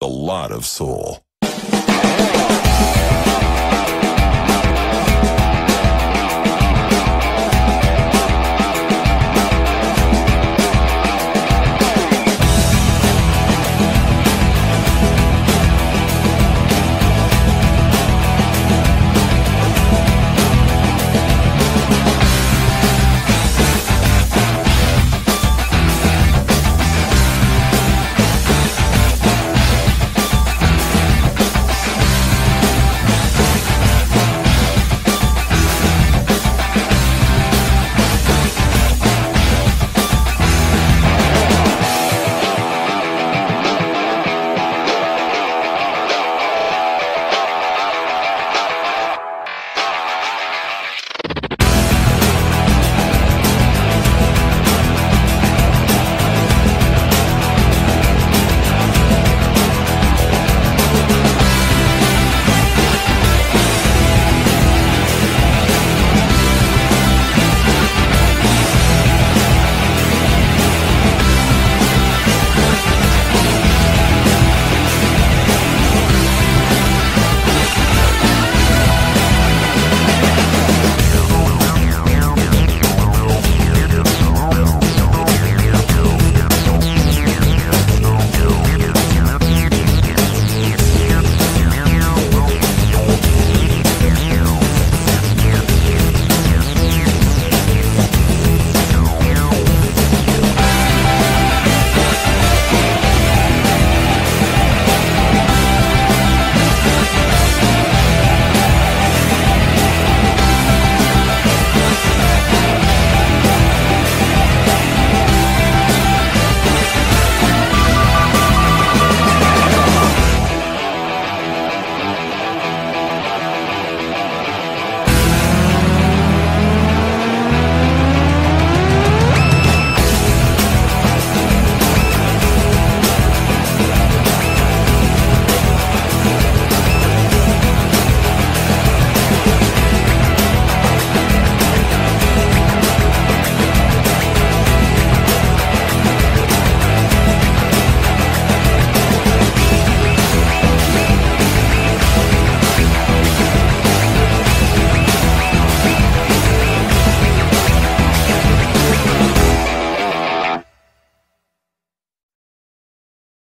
a lot of soul.